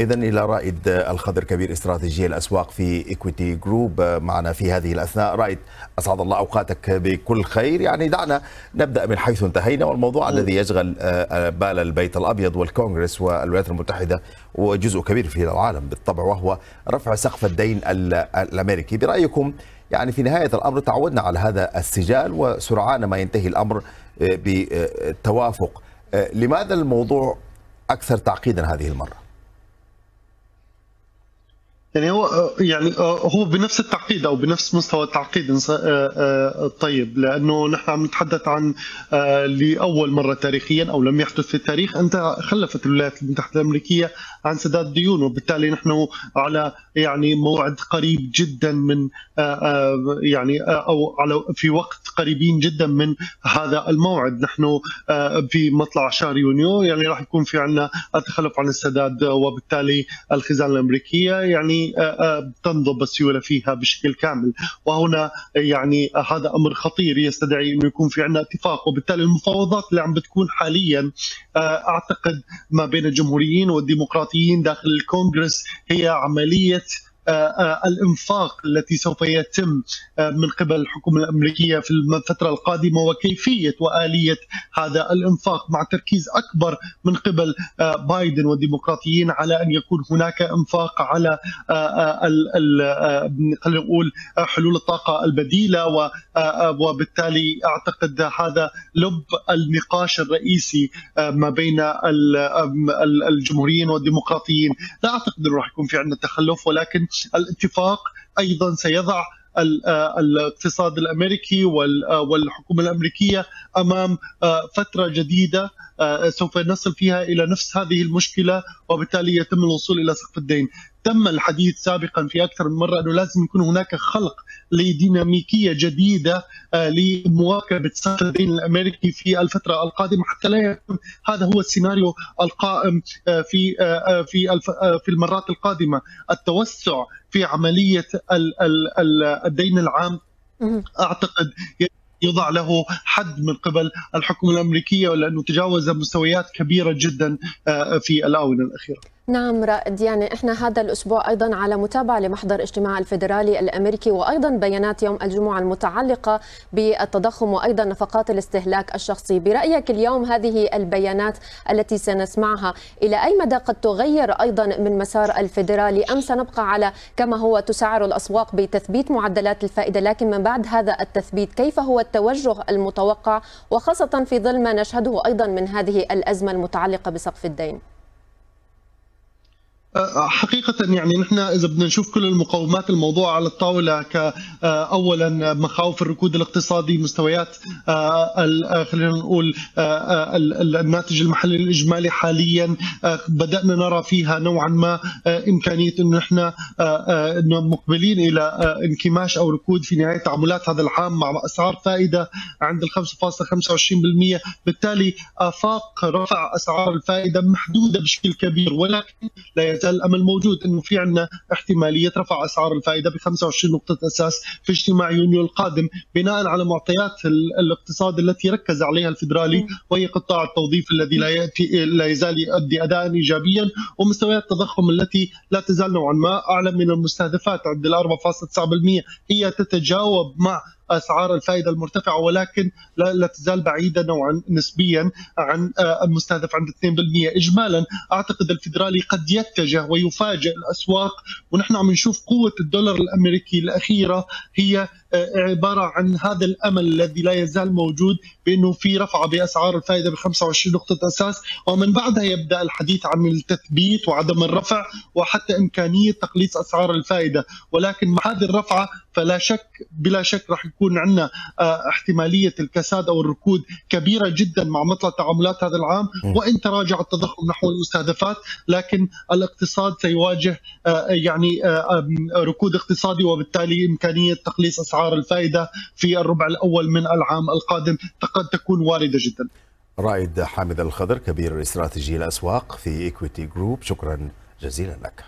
إذا إلى رائد الخضر كبير استراتيجيي الأسواق في Equiti Group معنا في هذه الأثناء. رائد أسعد الله أوقاتك بكل خير. يعني دعنا نبدأ من حيث انتهينا. والموضوع الذي يشغل بال البيت الأبيض والكونغرس والولايات المتحدة وجزء كبير في العالم بالطبع وهو رفع سقف الدين الأمريكي. برأيكم يعني في نهاية الأمر تعودنا على هذا السجال وسرعان ما ينتهي الأمر بالتوافق لماذا الموضوع أكثر تعقيدا هذه المرة؟ يعني هو يعني هو بنفس التعقيد أو بنفس مستوى التعقيد طيب لأنه نحن عم نتحدث عن لأول مرة تاريخيا أو لم يحدث في التاريخ. أنت خلفت الولايات المتحدة الأمريكية عن سداد ديون وبالتالي نحن على يعني موعد قريب جدا من يعني أو على في وقت قريبين جدا من هذا الموعد. نحن في مطلع شهر يونيو يعني راح يكون في عندنا التخلف عن السداد وبالتالي الخزانة الأمريكية. يعني تنضب السيولة فيها بشكل كامل. وهنا يعني هذا أمر خطير يستدعي إنه يكون في عندنا اتفاق. وبالتالي المفاوضات اللي عم بتكون حاليا أعتقد ما بين الجمهوريين والديمقراطيين داخل الكونغرس هي عملية الإنفاق التي سوف يتم من قبل الحكومة الأمريكية في الفترة القادمة وكيفية وآلية هذا الإنفاق مع تركيز أكبر من قبل بايدن والديمقراطيين على أن يكون هناك إنفاق على خلينا نقول حلول الطاقة البديلة وبالتالي أعتقد هذا لب النقاش الرئيسي ما بين الجمهوريين والديمقراطيين. لا أعتقد إنه راح يكون في عندنا تخلف ولكن الاتفاق أيضا سيضع الاقتصاد الأمريكي والحكومة الأمريكية أمام فترة جديدة سوف نصل فيها إلى نفس هذه المشكلة وبالتالي يتم الوصول إلى سقف الدين. تم الحديث سابقا في أكثر من مرة أنه لازم يكون هناك خلق لديناميكية جديدة لمواكبة سقف الدين الأمريكي في الفترة القادمة حتى لا يكون هذا هو السيناريو القائم في في في المرات القادمة التوسع في عملية الدين العام أعتقد يضع له حد من قبل الحكومة الأمريكية لأنه تجاوز مستويات كبيرة جدا في الآونة الأخيرة. نعم رائد. يعني إحنا هذا الأسبوع أيضا على متابعة لمحضر اجتماع الفيدرالي الأمريكي وأيضا بيانات يوم الجمعة المتعلقة بالتضخم وأيضا نفقات الاستهلاك الشخصي، برأيك اليوم هذه البيانات التي سنسمعها إلى أي مدى قد تغير أيضا من مسار الفيدرالي أم سنبقى على كما هو تسعر الأسواق بتثبيت معدلات الفائدة؟ لكن من بعد هذا التثبيت كيف هو التوجه المتوقع؟ وخاصة في ظل ما نشهده أيضا من هذه الأزمة المتعلقة بسقف الدين؟ حقيقة يعني نحن إذا بدنا نشوف كل المقومات الموضوع على الطاولة كأولا مخاوف الركود الاقتصادي مستويات خلينا نقول الناتج المحلي الإجمالي حاليا بدأنا نرى فيها نوعا ما إمكانية أنه نحن مقبلين إلى انكماش أو ركود في نهاية تعاملات هذا العام مع أسعار فائدة عند ال 5.25% بالتالي آفاق رفع أسعار الفائدة محدودة بشكل كبير ولكن لا يزال الامل موجود إنه في عندنا احتمالية رفع أسعار الفائدة ب 25 نقطة أساس في اجتماع يونيو القادم بناء على معطيات الاقتصاد التي ركز عليها الفدرالي وهي قطاع التوظيف الذي لا يأتي لا يزال يؤدي أداء ايجابيا ومستويات التضخم التي لا تزال نوعا ما أعلى من المستهدفات عند ال 4.9% هي تتجاوب مع أسعار الفائدة المرتفعة ولكن لا, لا تزال بعيدة نوعا نسبيا عن المستهدف عند 2% اجمالا أعتقد الفدرالي قد يتجه ويفاجئ الأسواق ونحن عم نشوف قوة الدولار الأمريكي الأخيرة هي عبارة عن هذا الأمل الذي لا يزال موجود بأنه في رفعه بأسعار الفائدة ب 25 نقطة أساس ومن بعدها يبدأ الحديث عن التثبيت وعدم الرفع وحتى إمكانية تقليص أسعار الفائدة. ولكن مع هذه الرفعة فلا شك بلا شك راح يكون عندنا احتمالية الكساد أو الركود كبيرة جدا مع مطلع تعاملات هذا العام. وإن تراجع التضخم نحو المستهدفات لكن الاقتصاد سيواجه يعني ركود اقتصادي وبالتالي إمكانية تقليص أسعار الفائدة في الربع الأول من العام القادم قد تكون واردة جدا. رائد حامد الخضر كبير استراتيجي الأسواق في Equiti Group شكرا جزيلا لك.